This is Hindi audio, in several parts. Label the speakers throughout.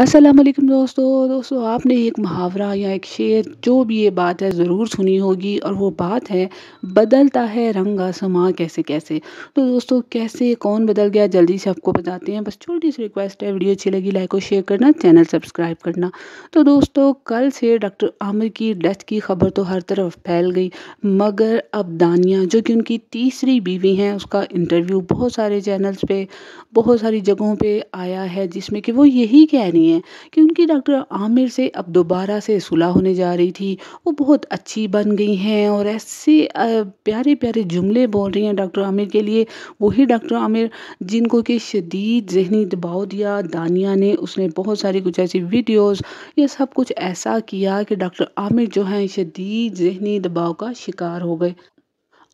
Speaker 1: अस्सलाम वालेकुम दोस्तों। दोस्तों, आपने एक मुहावरा या एक शेर, जो भी ये बात है, ज़रूर सुनी होगी और वो बात है, बदलता है रंग आसमां कैसे कैसे? तो दोस्तों, कैसे, कौन बदल गया, जल्दी से आपको बताते हैं। बस छोटी सी रिक्वेस्ट है, वीडियो अच्छी लगी लाइक और शेयर करना चैनल सब्सक्राइब करना। तो दोस्तों, कल से डॉक्टर आमिर की डेथ की खबर तो हर तरफ़ फैल गई, मगर अब दानिया, जो कि उनकी तीसरी बीवी हैं, उसका इंटरव्यू बहुत सारे चैनल्स पे, बहुत सारी जगहों पर आया है, जिसमें कि वो यही कह रही हैं कि उनकी डॉक्टर आमिर से अब दोबारा से सुलह होने जा रही थी। वो बहुत अच्छी बन गई हैं और ऐसे प्यारे प्यारे जुमले बोल रही हैं डॉक्टर आमिर के लिए। वही डॉक्टर आमिर जिनको कि शदीद जहनी दबाव दिया, दानिया ने, उसने बहुत सारी कुछ ऐसी वीडियोस ये सब कुछ ऐसा किया कि डॉक्टर आमिर जो हैं, शदीद जहनी दबाव का शिकार हो गए।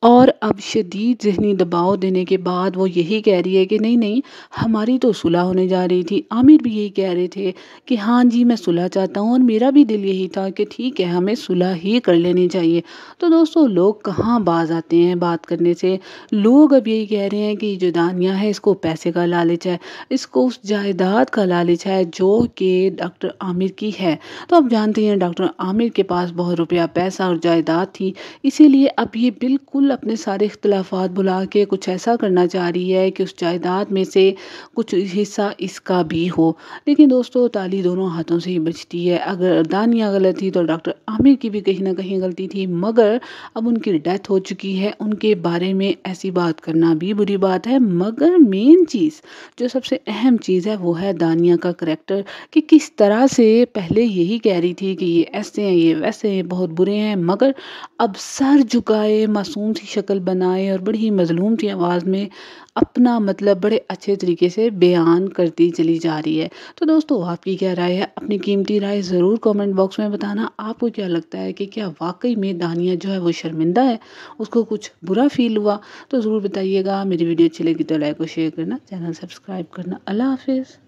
Speaker 1: और अब शदीद ज़हनी दबाव देने के बाद वो यही कह रही है कि नहीं नहीं, हमारी तो सुलह होने जा रही थी। आमिर भी यही कह रहे थे कि हाँ जी, मैं सुलह चाहता हूँ और मेरा भी दिल यही था कि ठीक है, हमें सुलह ही कर लेनी चाहिए। तो दोस्तों, लोग कहाँ बाज आते हैं बात करने से? लोग अब यही कह रहे हैं कि जो दानिया है, इसको पैसे का लालच है, इसको उस जायदाद का लालच है जो कि डॉक्टर आमिर की है। तो अब जानते हैं, डॉक्टर आमिर के पास बहुत रुपया पैसा और जायदाद थी, इसीलिए अब ये बिल्कुल अपने सारे इख्तलाफात बुला के कुछ ऐसा करना चाह रही है कि उस जायदाद में से कुछ हिस्सा इसका भी हो। लेकिन दोस्तों, ताली दोनों हाथों से ही बचती है। अगर दानिया गलत थी तो डॉक्टर आमिर की भी कहीं ना कहीं गलती थी, मगर अब उनकी डेथ हो चुकी है। उनके बारे में ऐसी बात करना भी बुरी बात है। मगर मेन चीज़, जो सबसे अहम चीज़ है, वो है दानिया का करेक्टर कि किस तरह से पहले यही कह रही थी कि ये ऐसे हैं, ये वैसे हैं, बहुत बुरे हैं। मगर अब सर झुकाए, मासूम सी शक्ल बनाए और बड़ी ही मज़लूम सी आवाज़ में, अपना मतलब बड़े अच्छे तरीके से बयान करती चली जा रही है। तो दोस्तों, आपकी क्या राय है? अपनी कीमती राय ज़रूर कमेंट बॉक्स में बताना। आपको क्या लगता है कि क्या वाकई में दानिया जो है वो शर्मिंदा है? उसको कुछ बुरा फील हुआ? तो ज़रूर बताइएगा। मेरी वीडियो अच्छी लगी तो लाइक और शेयर करना। चैनल सब्सक्राइब करना। अल्लाह हाफिज़।